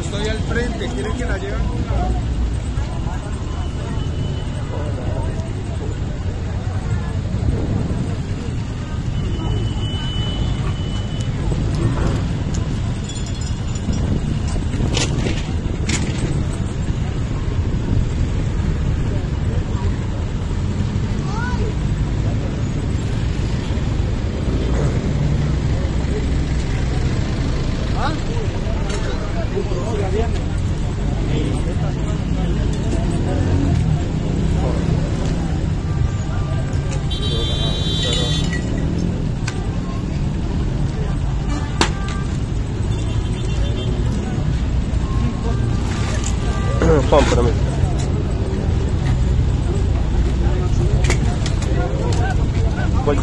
Estoy al frente, ¿quieren que la lleven?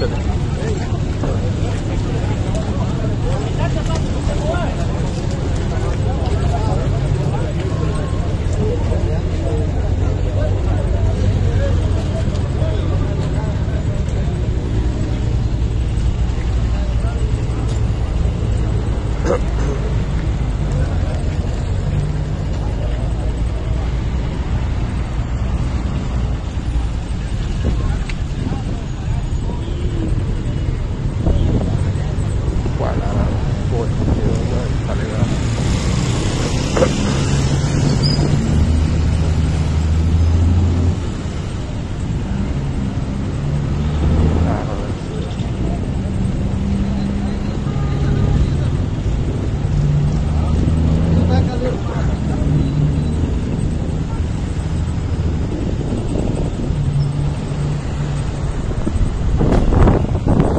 É?